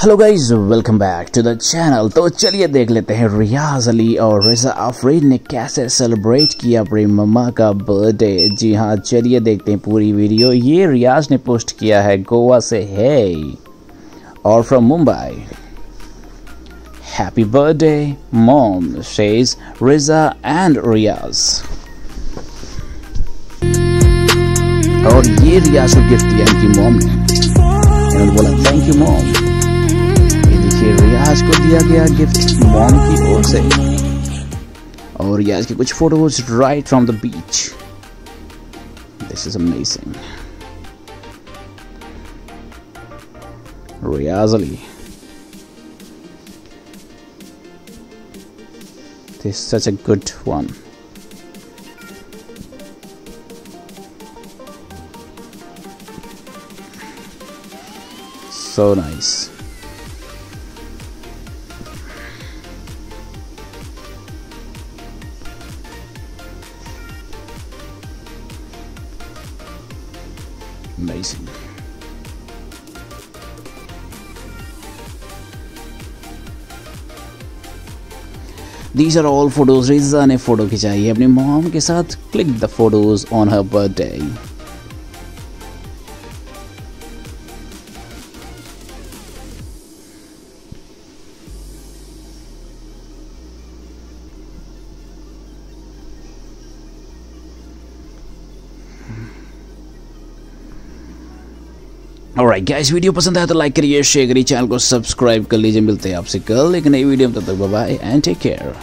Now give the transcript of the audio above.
Hello guys welcome back to the channel तो चलिए देख लेते हैं रियाज अली और रिजा अफरीद ने कैसे सेलिब्रेट किया अपनी मम्मा का बर्थडे जी हाँ चलिए देखते हैं पूरी वीडियो ये रियाज ने पोस्ट किया है गोवा से। है और from Mumbai happy birthday mom says Riza and Riyaz और ये रियाज को गिफ्ट दिया इनकी मॉम ने। बोला थैंक यू मॉम देखिए रियाज को दिया गया गिफ्ट मॉम की ओर से। और रियाज की कुछ photos right from the beach this is amazing Riyaz Ali this is such a good one so nice amazing. These are all photos. Riza ने फ़ोटो खिंचाई है. अपनी मॉम के साथ click the photos on her birthday Alright guys video पसंद आया तो like करिए शेयर करिए चैनल को सब्सक्राइब कर लीजिए, मिलते हैं आपसे कल एक नई वीडियो में, तब तक बाय एंड टेक केयर